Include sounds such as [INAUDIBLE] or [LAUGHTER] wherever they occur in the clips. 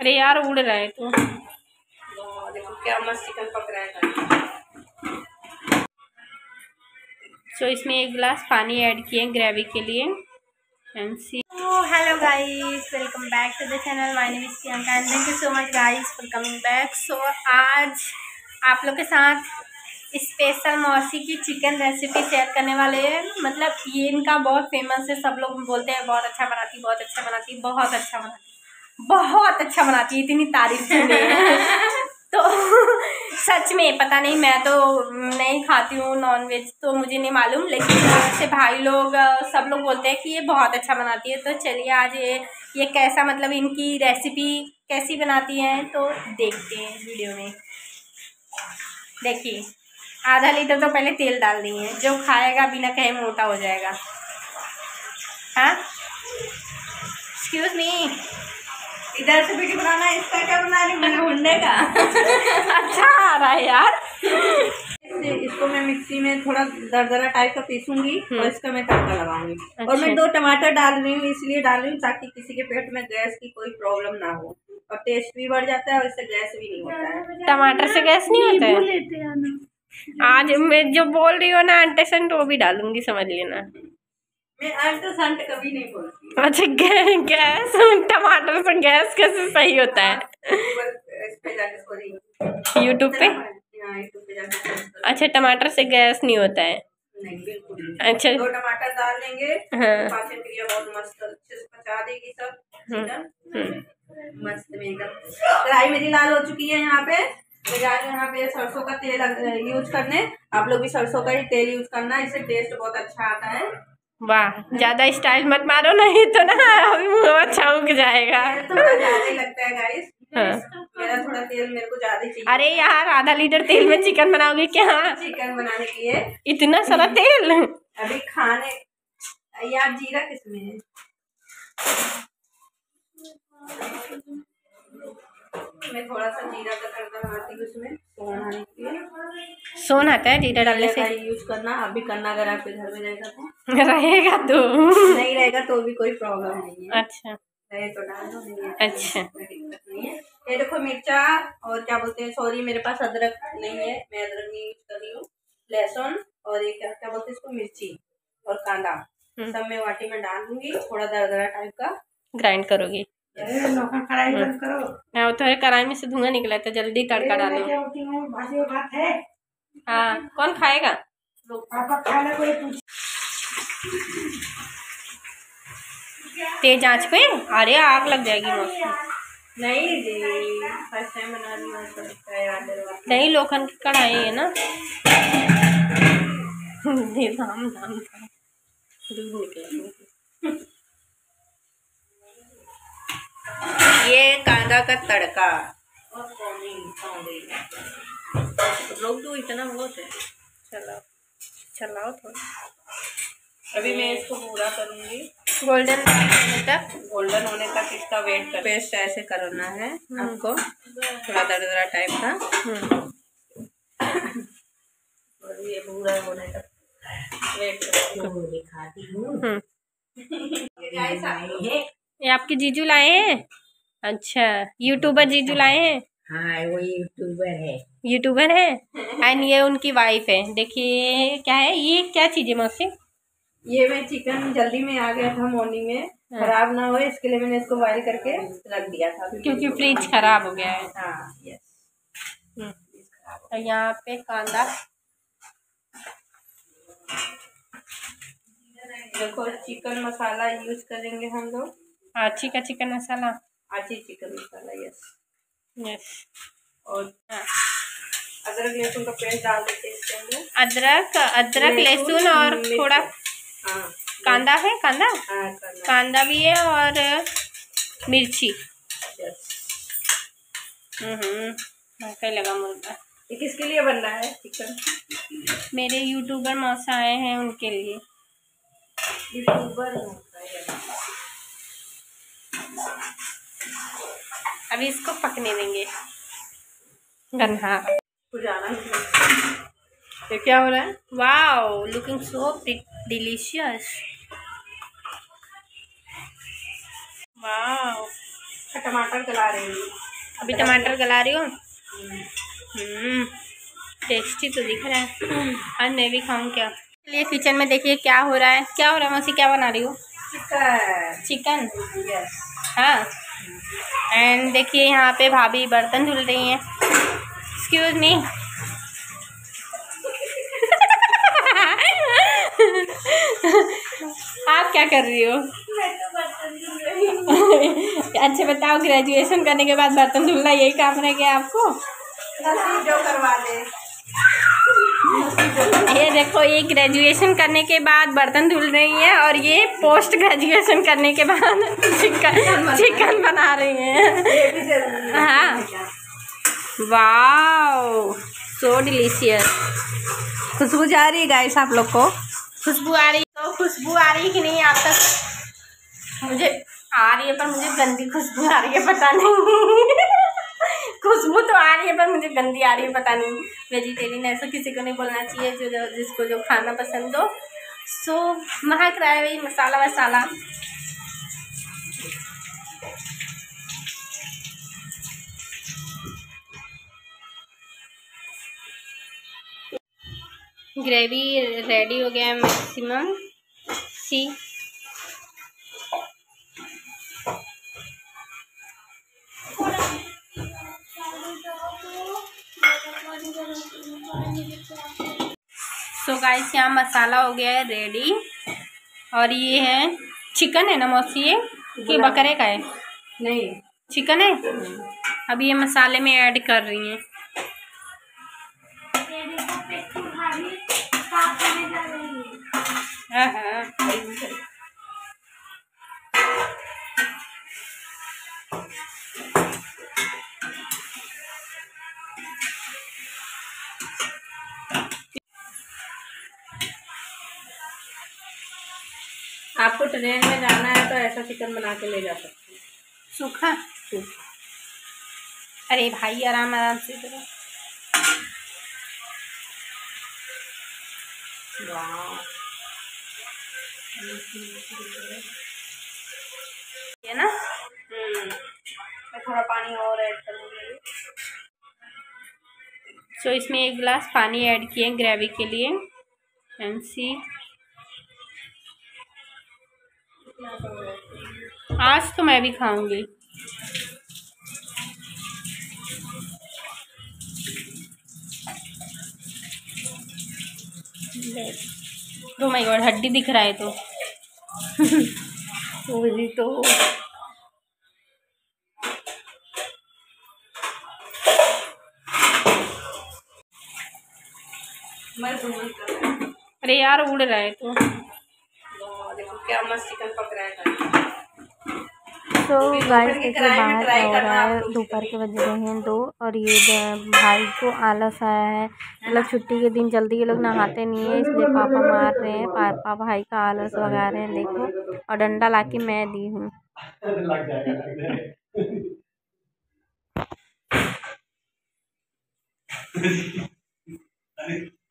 अरे यार उड़ रहा है तो। देखो क्या मस्त चिकन पक रहा है सो so, इसमें एक गिलास पानी ऐड किए ग्रेवी के लिए। And see hello guys welcome back to the channel my name is Priyanka and thank you so much guys for coming back so आज आप लोग के साथ स्पेशल मौसी की चिकन रेसिपी शेयर करने वाले हैं। मतलब ये इनका बहुत फ़ेमस है। सब लोग बोलते हैं बहुत अच्छा बनाती बहुत अच्छा बनाती बहुत अच्छा बनाती। बहुत अच्छा बनाती है इतनी तारीफ़ है [LAUGHS] तो सच में पता नहीं मैं तो नहीं खाती हूँ नॉन वेज तो मुझे नहीं मालूम लेकिन से भाई लोग सब लोग बोलते हैं कि ये बहुत अच्छा बनाती है। तो चलिए आज ये ये कैसा मतलब इनकी रेसिपी कैसी बनाती हैं तो देखते हैं वीडियो में। देखिए आधा लीटर तो पहले तेल डाल दिए जो खाएगा बिना कहे मोटा हो जाएगा। हाँ? एक्सक्यूज मी इधर से वीडियो बनाना है इसका क्या बना रही मैंने हुंडे का। अच्छा आ रहा है यार। इसको मैं मिक्सी में थोड़ा दरदरा टाइप का पीसूँगी हम्म। और इसका मैं तड़का लगाऊँगी। अच्छा। और मैं दो टमाटर डाल रही हूँ इसलिए डाल रही हूँ ताकि किसी के पेट में गैस की कोई प्रॉब्लम ना हो। और टेस्ट भी बढ़ जाता है और इससे गैस भी नहीं होता है। टमाटर से गैस नहीं होता है? आज मैं जो बोल रही हूँ ना अंटेसेंट वो भी डालूँगी समझ लेना। मैं आज तो संट कभी नहीं बोलती अच्छा गैस टमाटर से गैस कैसे सही होता है? यूट्यूब पे। अच्छा टमाटर से गैस नहीं होता है। नहीं अच्छा। दो टमाटर डाल देंगे हाँ। बहुत मस्त अच्छे से पचा देगी सब। हम्म, मस्त में एकदम। कढ़ाई मेरी लाल हो चुकी है यहाँ पे। मैं जा यहाँ पे सरसों का तेल यूज़ करने। आप लोग भी सरसों का ही तेल यूज़ करना इससे टेस्ट बहुत अच्छा आता है। वाह ज़्यादा स्टाइल मत मारो नहीं तो ना अभी मुँह छौक जाएगा। ज़्यादा लगता है गाइस हाँ। मेरा थोड़ा तेल मेरे को ज़्यादा चाहिए। अरे यार आधा लीटर तेल में चिकन बनाओगे क्या? चिकन बनाने के लिए। इतना सारा तेल? अभी खाने यार जीरा किसमें है? मैं थोड़ा सा जीरा का तड़का लगाती हूँ उसमें सोन आने के लिए। सोन आता है जीरा डालने से? यूज़ करना अभी करना अगर आपके घर में रहेगा तो। [LAUGHS] रहेगा तो। नहीं रहेगा तो भी कोई प्रॉब्लम नहीं है। अच्छा। रहे तो डाल दो नहीं अच्छा। ये देखो मिर्चा और क्या बोलते हैं सॉरी मेरे पास अदरक नहीं है मैं अदरक नहीं यूज़ कर रही हूँ। लहसुन और ये क्या क्या बोलते हैं इसको मिर्ची और कांदा। हम्म। सब मैं वाटी में डाल दूँगी थोड़ा दरदरा टाइप का। ग्राइंड करोगी। करो। हाँ तो कढ़ाई में से धुआँ निकला था जल्दी तड़का डालो। हाँ कौन खाएगा? पापा खाना कोई पूछ तेज आँच पे? अरे आग लग जाएगी नहीं जी फ़र्स्ट टाइम बना रही तो। नहीं लोखंड की कढ़ाई है ना? ये धाम धाम दूध निकला ये कांदा का तड़का। रोक दो इतना बहुत है। चलाओ। चलाओ थोड़ा। अभी मैं इसको पूरा करूँगी। गोल्डन होने तक? गोल्डन होने तक इसका वेट कर। पेस्ट ऐसे करना है आपको थोड़ा दरदरा टाइप का। हम्म, और ये पूरा होने तक वेट हम्म। ये आपके जीजू लाए हैं? अच्छा यूट्यूबर जीजू लाए हैं? हाँ वो यूट्यूबर है। यूट्यूबर है? [LAUGHS] एंड ये उनकी वाइफ है। देखिए क्या है? ये क्या चीज़ है मौसी? ये मैं चिकन जल्दी में आ गया था मॉर्निंग में हाँ। खराब ना हो इसके लिए मैंने इसको बॉइल करके रख दिया था। क्योंकि फ्रिज खराब हो गया है। हाँ यस हम्म। तो यहाँ पे कांदा। देखो चिकन मसाला यूज़ करेंगे हम लोग। आची का chicken masala Aachi chicken masala yes yes और हाँ। अदरक लहसुन का पेस्ट डाल देते हैं इसके अंदर। अदरक अदरक लहसुन और थोड़ा कांदा है कांदा? हाँ करना कांदा भी है और मिर्ची। हम्म मौका लगा मुर्गा। ये किसके लिए बन रहा है चिकन? मेरे यूट्यूबर मौसा आए हैं उनके लिए। यूट्यूबर अभी इसको पकने देंगे। गन्हा। ये क्या हो रहा है? Wow looking so delicious wow टमाटर गला रही हूँ। अभी टमाटर गला रही हो? हम्म। टेस्टी तो दिख रहा है। [CLEARS THROAT] आज मैं भी खाऊं क्या? चलिए किचन में देखिए क्या हो रहा है। क्या हो रहा है मौसी? क्या बना रही हो? चिकन चिकन हाँ। एंड देखिए यहाँ पे भाभी बर्तन धुल रही हैं। एक्सक्यूज मी क्या कर रही हो? तो [LAUGHS] अच्छा बताओ ग्रेजुएशन करने के बाद बर्तन धुलना यही काम रह गया आपको? ये देखो, ये ग्रेजुएशन करने के बाद बर्तन धुल रही है और ये पोस्ट ग्रेजुएशन करने के बाद [LAUGHS] चिकन चिकन बना रही हैं। है। हाँ वाओ सो डिलीशियस खुशबू जा रही है गाइस आप लोग को? खुशबू आ रही तो खुशबू आ रही है कि नहीं आप तक? मुझे आ रही है पर मुझे गंदी खुशबू आ रही है, पता नहीं। [LAUGHS] खुशबू तो आ रही है पर मुझे गंदी आ रही है, पता नहीं। वेजिटेरियन ऐसा किसी को नहीं बोलना चाहिए जो जो, जिसको जो खाना पसंद हो। सो महक रहा है वही मसाला वसाला। ग्रेवी रेडी हो गया है मैक्सिमम। सी। सो गाइस यहाँ मसाला हो गया है रेडी और ये है चिकन है ना मौसी ये? कि बकरे का है? नहीं। चिकन है? अब ये मसाले में ऐड कर रही हैं। हाँ हाँ आपको ट्रेन में जाना है तो ऐसा चिकन बना के ले जा सकते हैं। सूखा? अरे भाई आराम आराम से करो। ये ना? मैं थोड़ा पानी और ऐड करूँगी। सो इसमें एक गिलास पानी ऐड किए ग्रेवी के लिए। एंड सी आज तो मैं भी खाऊँगी। तो माय गॉड हड्डी दिख रहा है तो। [LAUGHS] तो। भी तो हूँ। अरे यार उड़ रहा है तो। देखो क्या मस्त चिकन पक रहा है तो गाइस देखिए बाहर क्या हो रहा है दोपहर के बज रहे हैं दो और ये भाई को आलस आया है मतलब छुट्टी के दिन जल्दी ये लोग नहाते नहीं है इसलिए पापा मार रहे हैं पापा भाई का आलस भगा रहे हैं देखो और डंडा लाके मैं दी हूँ। लग जाएगा लग जाएगा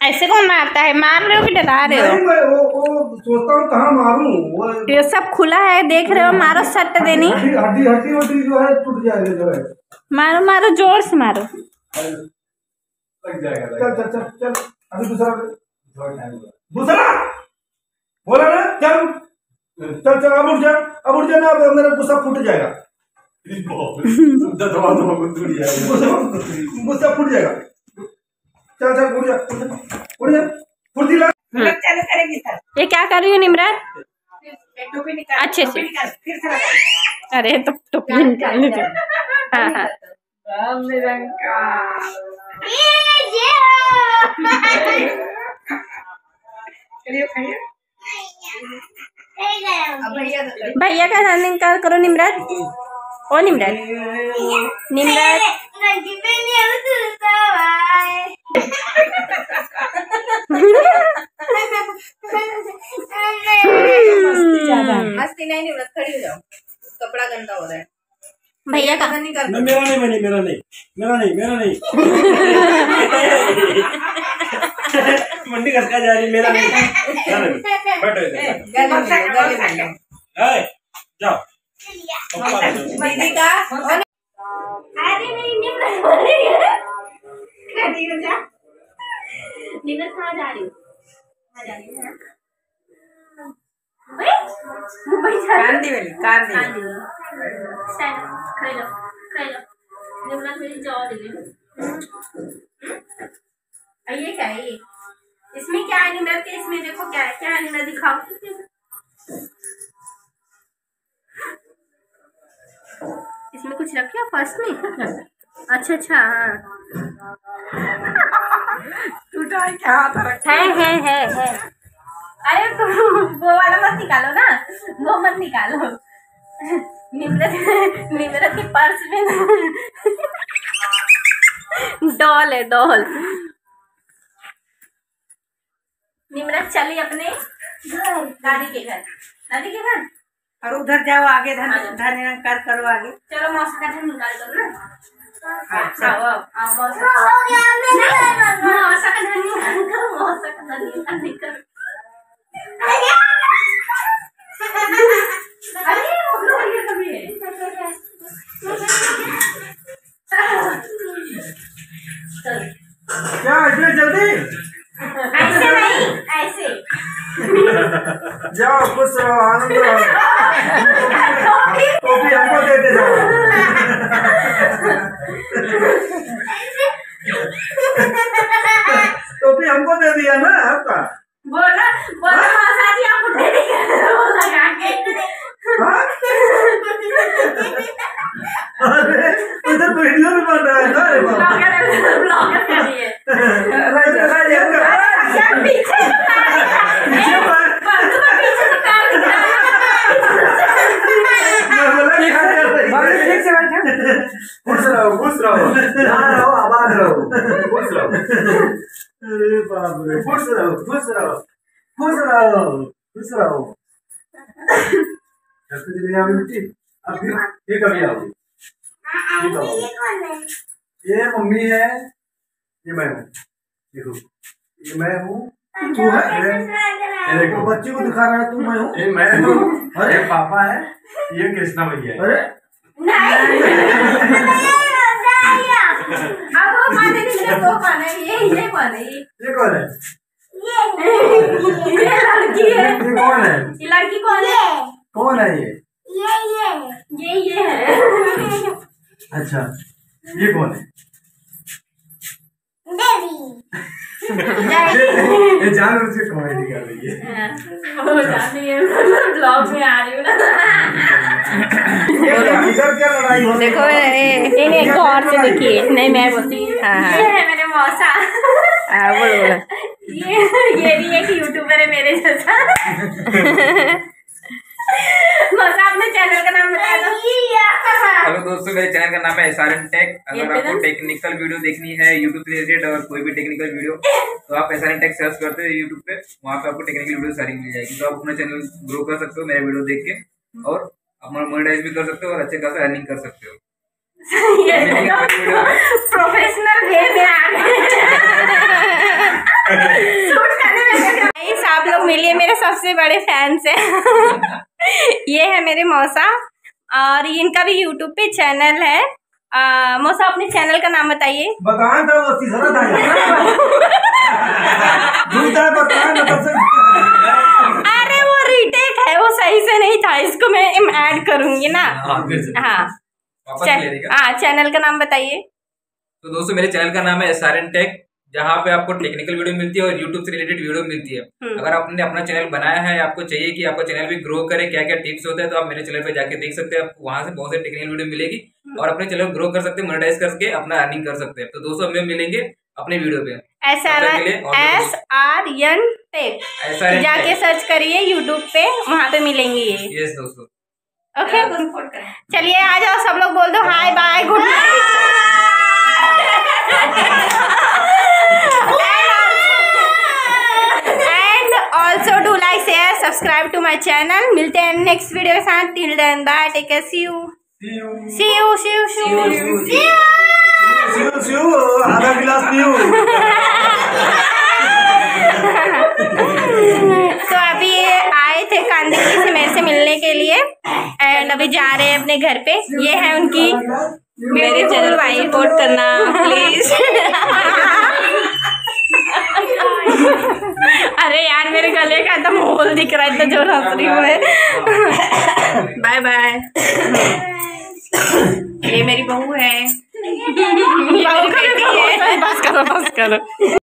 ऐसे कौन मारता है? मार रहे हो कि डरा रहे हो? सोचता हूँ कहाँ मारूं? ये सब खुला है देख रहे हो मारो सट देनी। हड्डी हड्डी हड्डी जो है टूट जाएगा जो है। मारो मारो ज़ोर से मारो। लग जाएगा चल चल चल चल। अभी दूसरा दूसरा? बोला ना चल। चल चल अब उठ जा अब उठ जा ना अब मेरा गुस्सा फूट जाएगा। गुस्सा गुस्सा फूट जाएगा। चल चल उठ जा उठ जा। उठ जा। ये क्या कर रही हो निमरत एक अच्छे से। टोपी निकाल फिर से लगा अरे तो टोपी निकालने दो हाँ हाँ। भैया का नाम निकाल करो निमरत ओ निमरत निमरत कर नहीं मेरा नहीं मैंने मेरा नहीं मेरा नहीं मेरा नहीं। मंडी खसका जा रही मेरा नहीं। बैठो इधर, में में जाओ। दीदी का अरे नहीं निम्न [LAUGHS] खड़ी हो। जा। निम्न कहाँ जा रही हो? कहाँ जा रही हो? मुंबई मुंबई जा रही हो? कांदी वाली कांदी जी स्टैंड अप, खड़े लो खड़े लो निम्न मेरी जॉ दे ये क्या है ये इसमें क्या है निम्र के इसमें देखो क्या है क्या निम्र दिखाओ इसमें कुछ रखे फ़र्स्ट में अच्छा अच्छा हाँ टूटा है क्या है है है है अरे तुम वो वाला मत निकालो ना वो मत निकालो निम्रत निम्रत के पर्स में डॉल है डॉल। निम्रत चली अपने घर दादी के घर। दादी के घर? और उधर जाओ आगे धन धन कर करो आगे। चलो मौसम का धन निकाल दो ना। अच्छा। मौसा नहीं, का धन निकाल करो मौसा का धन निकाल निकाल [LAUGHS] क्या इतने जल्दी? ऐसे नहीं ऐसे। जाओ खुश रहो आनंद रहो। [LAUGHS] टोपी हमको दे दे जाओ [LAUGHS] टोपी हमको दे दिया ना आपका बोला बोला मौसा जी आप उठे नहीं वो लगा के हाँ? अरे इधर वीडियो भी बन रहा है ना अरे बाप ब्लॉगर ब्लॉगर करिए अरे, अरे, अरे, अरे, क्या पीछे पीछे पर- बाजू में पीछे से पैर दिखा मैं बोला, क्या कर रही है? ठीक से बैठो खुश रहो खुश रहो यहाँ रहो आबाद रहो खुश रहो अरे बाप रे खुश रहो खुश रहो खुश रहो खुश रहो चली बेटी अब ये कभी आओगी ये मम्मी है ये मैं हूँ देखो ये मैं हूँ तू है ये ये देखो बच्ची को दिखा रहा है तू मैं हूँ ये मैं हूँ ये पापा है ये कृष्णा भैया है अरे अब वो पाने नहीं वो पाने ये ये पाने ये ये कौन है ये लड़की है ये कौन है ये लड़की कौन है कौन है ये ये ये है अच्छा ये कौन है ये जान बुझ के कॉमेडी कर रही है वो जाती है ब्लॉग में आ रही हूँ ना देखो से देखिए नहीं मैं बोलती हाँ, हाँ। ये है मेरे मौसा ये ये भी एक यूट्यूबर है मेरे जैसा दोस्तों मेरे चैनल का नाम है टेक अगर आपको टेक्निकल वीडियो देखनी है यूट्यूब रिलेटेड और कोई भी टेक्निकल वीडियो तो आप S R N tech search करते हो यूट्यूब पे वहाँ पे आपको टेक्निकल वीडियो सारी मिल जाएगी तो आप अपना चैनल ग्रो कर सकते हो मेरा वीडियो देख के और अपना मोनेटाइज भी कर सकते हो और अच्छे खासा अर्निंग कर सकते हो ये प्रोफेशनल आप लोग मिलिए मेरे सबसे बड़े फैंस हैं. ये है मेरे मौसा और इनका भी यूट्यूब पे चैनल है। आ, मौसा अपने चैनल का नाम बताइए। बताया [LAUGHS] था वो तीसरा था झूठा है बताया ना तब से अरे वो रीटेक है वो सही से नहीं था इसको मैं करूँगी ना। हाँ हाँ। हाँ चैनल का नाम बताइए। तो दोस्तों मेरे चैनल का नाम है एस आर एन टेक जहाँ पे आपको टेक्निकल वीडियो मिलती है और यूट्यूब से रिलेटेड वीडियो मिलती है। हम्म। अगर आपने अपना चैनल बनाया है आपको चाहिए कि आपका चैनल भी ग्रो करे क्या क्या टिप्स होते हैं तो आप मेरे चैनल पे जाके देख सकते हैं। आपको वहाँ से बहुत सारी टेक्निकल वीडियो मिलेगी और अपने चैनल ग्रो कर सकते हैं मोनेटाइज करके अपना अर्निंग कर सकते हैं। तो दोस्तों हमें मिलेंगे अपने वीडियो पे। S R S R N tech. जाके सर्च करिए यूट्यूब पे वहाँ पे मिलेंगे ये। यस दोस्तों। ओके चलिए आ जाओ सब लोग बोल दो hi bye good and also do like share subscribe to my channel मिलते हैं नेक्स्ट वीडियो के साथ. Till then bye take care see you. See you see you see you Shiv Shiv आधा गिलास पियो तो अभी ये आए थे कांदिवली से मेरे से मिलने के लिए एंड एंड अभी जा रहे हैं अपने घर पे। ये है उनकी मेरे चैनल को सपोर्ट करना प्लीज़ अरे यार मेरे गले का एकदम होल दिख रहा है इतना ज़ोर हंस रही हूँ मैं। बाय बाय ये मेरी बहू है। ये मेरी बेटी है। बस करो बस करो।